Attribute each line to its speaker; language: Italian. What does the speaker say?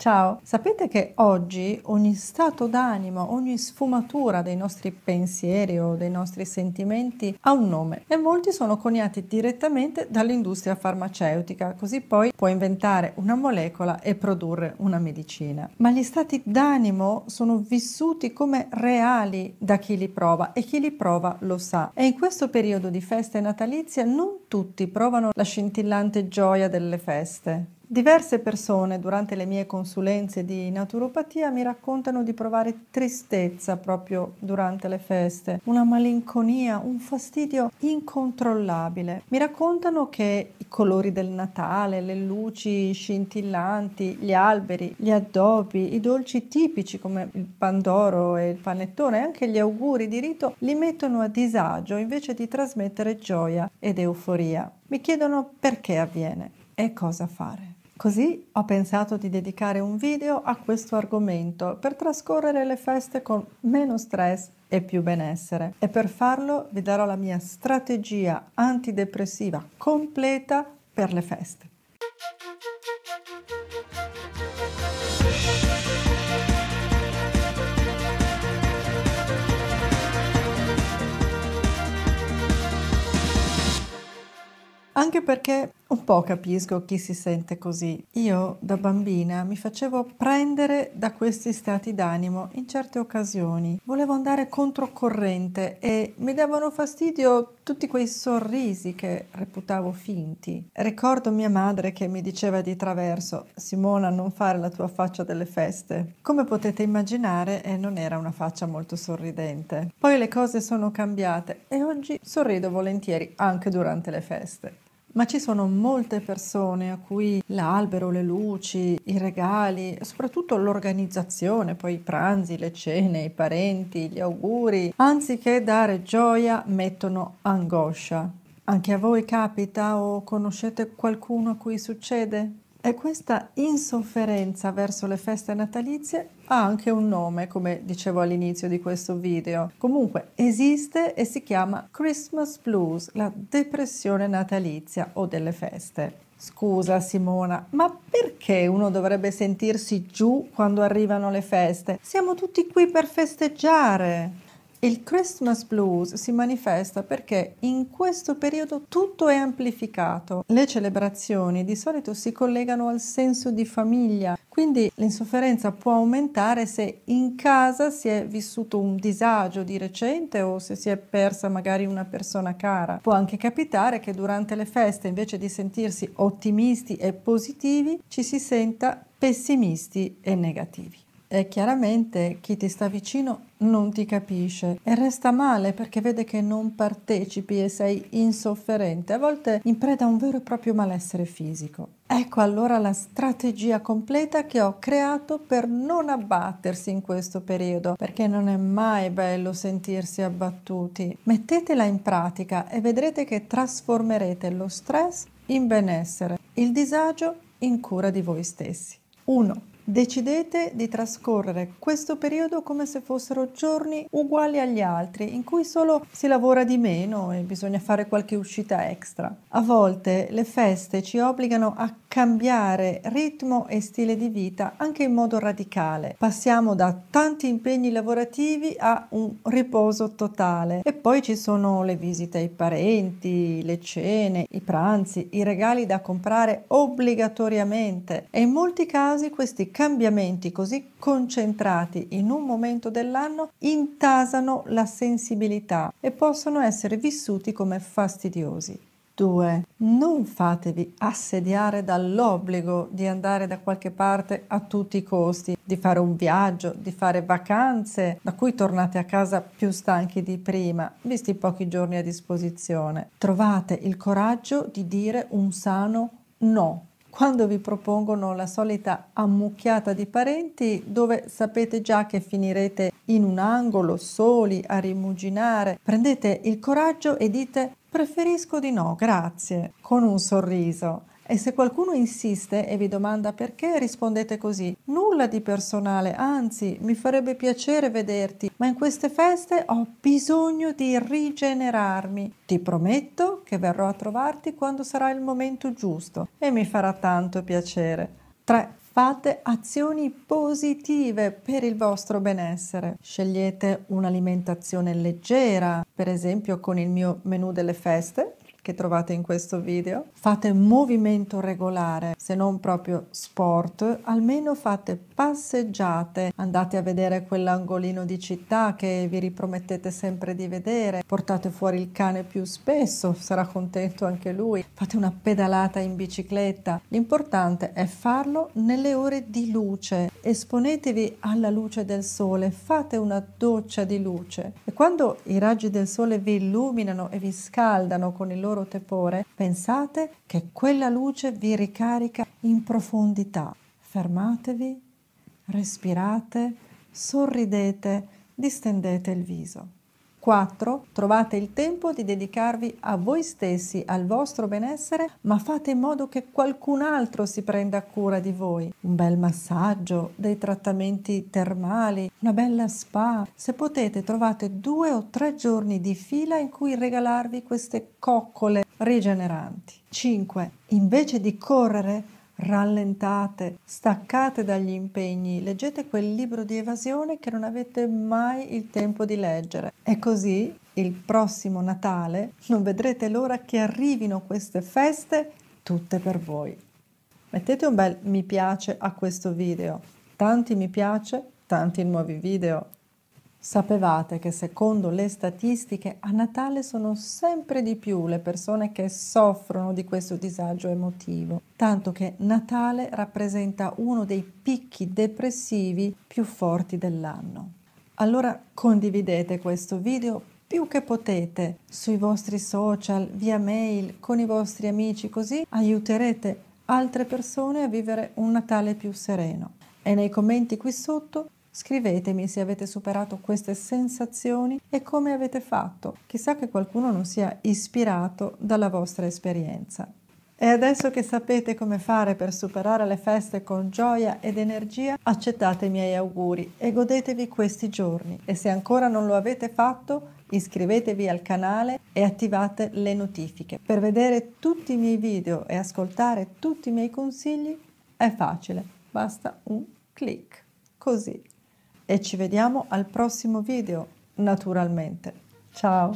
Speaker 1: Ciao, sapete che oggi ogni stato d'animo, ogni sfumatura dei nostri pensieri o dei nostri sentimenti ha un nome e molti sono coniati direttamente dall'industria farmaceutica, così poi può inventare una molecola e produrre una medicina. Ma gli stati d'animo sono vissuti come reali da chi li prova e chi li prova lo sa. E in questo periodo di feste natalizie non tutti provano la scintillante gioia delle feste. Diverse persone durante le mie consulenze di naturopatia mi raccontano di provare tristezza proprio durante le feste, una malinconia, un fastidio incontrollabile. Mi raccontano che i colori del Natale, le luci scintillanti, gli alberi, gli addobbi, i dolci tipici come il pandoro e il panettone e anche gli auguri di rito li mettono a disagio invece di trasmettere gioia ed euforia. Mi chiedono perché avviene e cosa fare. Così ho pensato di dedicare un video a questo argomento per trascorrere le feste con meno stress e più benessere. E per farlo vi darò la mia strategia antidepressiva completa per le feste. Anche perché un po' capisco chi si sente così. Io da bambina mi facevo prendere da questi stati d'animo in certe occasioni. Volevo andare controcorrente e mi davano fastidio tutti quei sorrisi che reputavo finti. Ricordo mia madre che mi diceva di traverso: Simona, non fare la tua faccia delle feste. Come potete immaginare, eh, non era una faccia molto sorridente. Poi le cose sono cambiate e oggi sorrido volentieri anche durante le feste. Ma ci sono molte persone a cui l'albero, le luci, i regali, soprattutto l'organizzazione, poi i pranzi, le cene, i parenti, gli auguri, anziché dare gioia, mettono angoscia. Anche a voi capita o conoscete qualcuno a cui succede? E questa insofferenza verso le feste natalizie ha anche un nome, come dicevo all'inizio di questo video. Comunque esiste e si chiama Christmas Blues, la depressione natalizia o delle feste. Scusa Simona, ma perché uno dovrebbe sentirsi giù quando arrivano le feste? Siamo tutti qui per festeggiare. Il Christmas blues si manifesta perché in questo periodo tutto è amplificato. Le celebrazioni di solito si collegano al senso di famiglia, quindi l'insofferenza può aumentare se in casa si è vissuto un disagio di recente o se si è persa magari una persona cara. Può anche capitare che durante le feste invece di sentirsi ottimisti e positivi ci si senta pessimisti e negativi. E chiaramente chi ti sta vicino non ti capisce e resta male perché vede che non partecipi e sei insofferente, a volte in preda a un vero e proprio malessere fisico. Ecco allora la strategia completa che ho creato per non abbattersi in questo periodo, perché non è mai bello sentirsi abbattuti. Mettetela in pratica e vedrete che trasformerete lo stress in benessere, il disagio in cura di voi stessi. 1. Decidete di trascorrere questo periodo come se fossero giorni uguali agli altri, in cui solo si lavora di meno e bisogna fare qualche uscita extra. A volte le feste ci obbligano a cambiare ritmo e stile di vita anche in modo radicale. Passiamo da tanti impegni lavorativi a un riposo totale e poi ci sono le visite ai parenti, le cene, i pranzi, i regali da comprare obbligatoriamente e in molti casi questi cambiamenti così concentrati in un momento dell'anno intasano la sensibilità e possono essere vissuti come fastidiosi. 2. Non fatevi assediare dall'obbligo di andare da qualche parte a tutti i costi, di fare un viaggio, di fare vacanze, da cui tornate a casa più stanchi di prima, visti i pochi giorni a disposizione. Trovate il coraggio di dire un sano no quando vi propongono la solita ammucchiata di parenti dove sapete già che finirete in un angolo soli a rimuginare, prendete il coraggio e dite Preferisco di no, grazie, con un sorriso. E se qualcuno insiste e vi domanda perché, rispondete così: Nulla di personale, anzi, mi farebbe piacere vederti, ma in queste feste ho bisogno di rigenerarmi. Ti prometto che verrò a trovarti quando sarà il momento giusto e mi farà tanto piacere. 3. Fate azioni positive per il vostro benessere. Scegliete un'alimentazione leggera, per esempio con il mio menù delle feste, che trovate in questo video. Fate movimento regolare, se non proprio sport, almeno fate passeggiate, andate a vedere quell'angolino di città che vi ripromettete sempre di vedere, portate fuori il cane più spesso, sarà contento anche lui, fate una pedalata in bicicletta. L'importante è farlo nelle ore di luce, esponetevi alla luce del sole, fate una doccia di luce e quando i raggi del sole vi illuminano e vi scaldano con il loro loro tepore, pensate che quella luce vi ricarica in profondità. Fermatevi, respirate, sorridete, distendete il viso. 4. Trovate il tempo di dedicarvi a voi stessi, al vostro benessere, ma fate in modo che qualcun altro si prenda cura di voi. Un bel massaggio, dei trattamenti termali, una bella spa. Se potete trovate due o tre giorni di fila in cui regalarvi queste coccole rigeneranti. 5. Invece di correre, rallentate, staccate dagli impegni, leggete quel libro di evasione che non avete mai il tempo di leggere. E così il prossimo Natale non vedrete l'ora che arrivino queste feste tutte per voi. Mettete un bel mi piace a questo video, tanti mi piace, tanti nuovi video. Sapevate che secondo le statistiche a Natale sono sempre di più le persone che soffrono di questo disagio emotivo, tanto che Natale rappresenta uno dei picchi depressivi più forti dell'anno. Allora condividete questo video più che potete sui vostri social, via mail, con i vostri amici, così aiuterete altre persone a vivere un Natale più sereno. E nei commenti qui sotto Scrivetemi se avete superato queste sensazioni e come avete fatto. Chissà che qualcuno non sia ispirato dalla vostra esperienza. E adesso che sapete come fare per superare le feste con gioia ed energia, accettate i miei auguri e godetevi questi giorni. E se ancora non lo avete fatto, iscrivetevi al canale e attivate le notifiche. Per vedere tutti i miei video e ascoltare tutti i miei consigli è facile, basta un clic. Così e ci vediamo al prossimo video, naturalmente. Ciao!